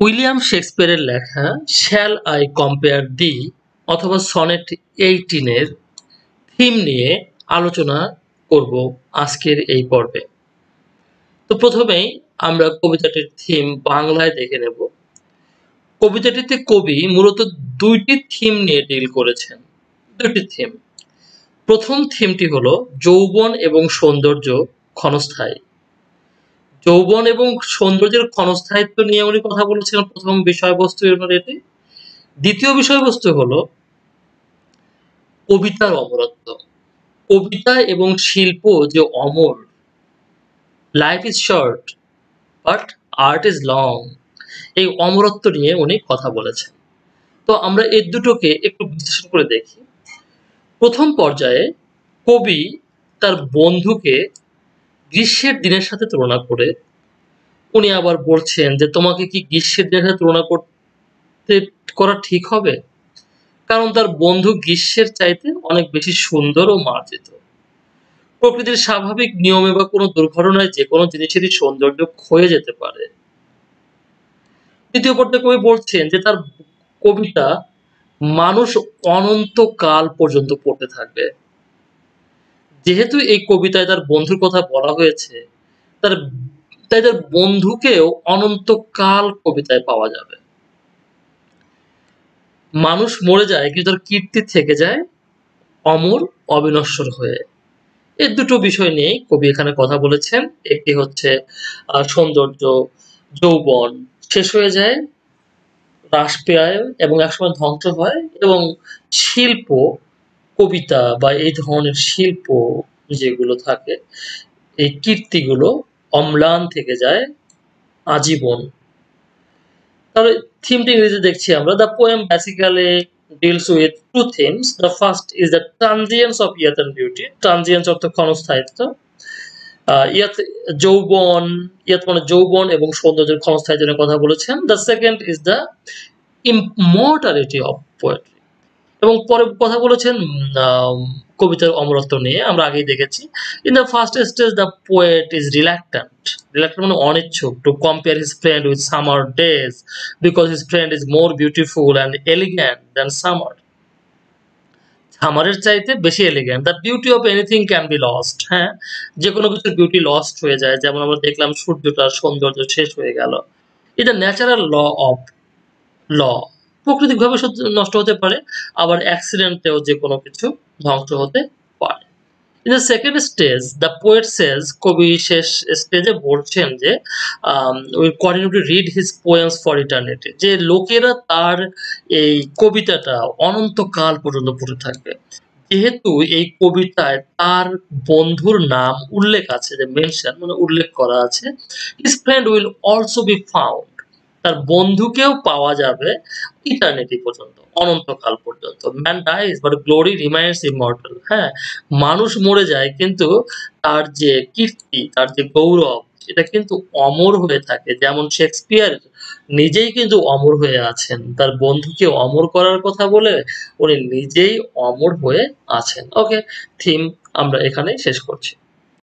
William শেক্সপিয়ারের লেখা shall I compare thee অথবা sonnet এইটিনের theme নিয়ে আলোচনা করব আজকের এই পর্বে। তো প্রথমেই আমরা কবিতাটির থিম বাংলায় দেখে নেব। কবিতাটিতে কবি মূলত দুইটি থিম নিয়ে ডিল করেছেন। দুইটি থিম। প্রথম থিমটি হলো যৌবন এবং সৌন্দর্য ক্ষণস্থায়ী। যৌবন এবং সৌন্দর্যের ক্ষণস্থায়িত্ব নিয়ে উনি কথা বলেছিলেন প্রথম বিষয়বস্তু এটি দ্বিতীয় বিষয়বস্তু হলো কবিতার অমরত্ব। কবিতা এবং শিল্প যে অমর life is short but art is long এই অমরত্ব নিয়ে উনি কথা বলেছেন। তো আমরা এই দুটোকে একটু বিশ্লেষণ করে দেখি। প্রথম পর্যায়ে কবি তার বন্ধুকে গ্রীষ্মের দিনের সাথে তুলনা করে উনি আবার বলছেন যে, তোমাকে কি গ্রীষ্মের দিনের সাথে তুলনা করতে, করা ঠিক হবে? কারণ তার বন্ধু গ্রীষ্মের চাইতে অনেক বেশি সুন্দর ও মার্জিত। প্রকৃতির স্বাভাবিক নিয়মে বা কোনো দুর্ঘটনায় যে কোনো জিনিসেরই সৌন্দর্য ক্ষয়ে যেতে পারে। দ্বিতীয় পর্যায়ে কবি বলছেন যে, তার কবিতা মানুষ অনন্তকাল পর্যন্ত পড়তে থাকবে। যেহেতু এই কবিতায় তার বন্ধুর কথা বলা হয়েছে, তার, তাই তার বন্ধুকেও অনন্তকাল কবিতায় পাওয়া যাবে। মানুষ মরে যায়, কিন্তু তার কীর্তি থেকে যায় অমর অবিনশ্বর হয়ে। এই দুটো বিষয় নিয়ে কবি এখানে কথা বলেছেন। একটি হচ্ছে সৌন্দর্য, যৌবন শেষ হয়ে যায় হ্রাস পেয় এবং একসময় ধ্বংস হয় এবং শিল্প কবিতা বা এই ধরনের শিল্প যেগুলো থাকে, এই কীর্তিগুলো অম্লান থেকে যায় আজীবন। তাহলে থিমটি ইংরেজি দেখছি আমরা the poem basically deals with two themes the first is the transience of youth and beauty transience অর্থ ক্ষণস্থায়িত্ব। ইয়াত যৌবন ইয়াত মানে যৌবন এবং সৌন্দর্যের ক্ষণস্থায়িত্বের কথা বলেছেন। The second is the immortality of poetry এবং পরে কথা বলেছেন কবিতার অমরত্ব নিয়ে, আমরা আগেই দেখেছি। In the first stage the poet is reluctant reluctant মানে অনিচ্ছুক to compare his friend with summer days because his friend is more beautiful and elegant than summer সামারের চাইতে বেশি elegant the beauty of anything can be lost হ্যাঁ? যে কোনো কিছুর beauty lost হয়ে যায়। যেমন আমরা দেখলাম, সূর্যটার সৌন্দর্য শেষ হয়ে গেল। এটা ন্যাচারাল ল অফ ল প্রাকৃতিকভাবে নষ্ট হতে পারে, আবার অ্যাক্সিডেন্টেও যে কোনো কিছু ধ্বংস হতে পারে। In the second stage the poet says কবি শেষ স্টেজে বলছেন যে we continue to read his poems for eternity যে লোকেরা তার এই কবিতাটা অনন্তকাল পর্যন্ত পড়ে থাকবে। যেহেতু এই কবিতায় তার বন্ধুর নাম উল্লেখ আছে, যে মেনশন মানে উল্লেখ করা আছে his friend will also be found তার বন্ধুকেও পাওয়া যাবে ইটার্নিটি পর্যন্ত, অনন্তকাল পর্যন্ত। Man dies but glory remains immortal হ্যাঁ মানুষ মরে যায়, কিন্তু তার যে কীর্তি, তার যে গৌরব, এটা কিন্তু অমর হয়ে থাকে। যেমন শেক্সপিয়ার নিজেই কিন্তু অমর হয়ে আছেন। তার বন্ধুকে অমর করার কথা বলে উনি নিজেই অমর হয়ে আছেন। ওকে থিম আমরা এখানেই শেষ করছি।